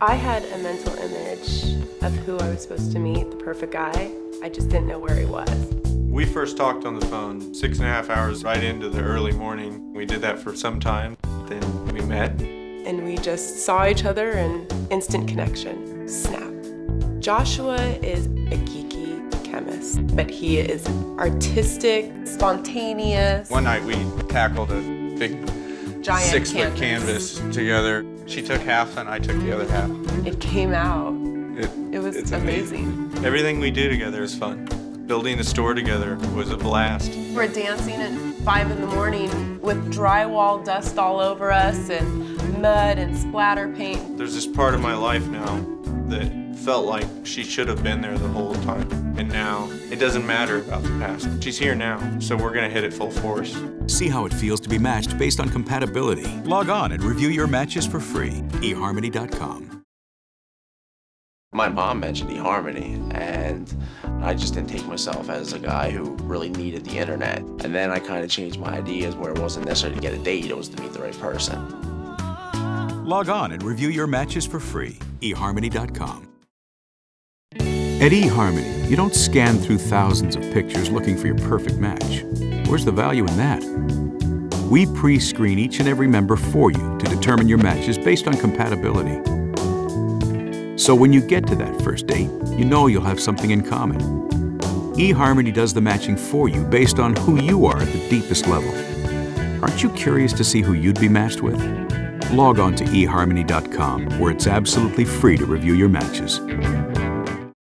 I had a mental image of who I was supposed to meet, the perfect guy. I just didn't know where he was. We first talked on the phone six and a half hours right into the early morning. We did that for some time. Then we met. And we just saw each other and instant connection. Snap. Joshua is a geeky chemist, but he is artistic, spontaneous. One night we tackled a big giant six canvas. foot canvas together. She took half and I took the other half. It came out. It, It was it's amazing. Everything we do together is fun. Building the store together was a blast. We're dancing at five in the morning with drywall dust all over us and mud and splatter paint. There's this part of my life now that felt like she should have been there the whole time. And now it doesn't matter about the past. She's here now, so we're gonna hit it full force. See how it feels to be matched based on compatibility. Log on and review your matches for free. eHarmony.com. My mom mentioned eHarmony, and I just didn't take myself as a guy who really needed the internet. And then I kind of changed my ideas where it wasn't necessarily to get a date, it was to meet the right person. Log on and review your matches for free. eHarmony.com. At eHarmony, you don't scan through thousands of pictures looking for your perfect match. Where's the value in that? We pre screen each and every member for you to determine your matches based on compatibility. So when you get to that first date, you know you'll have something in common. eHarmony does the matching for you based on who you are at the deepest level. Aren't you curious to see who you'd be matched with? Log on to eHarmony.com where it's absolutely free to review your matches.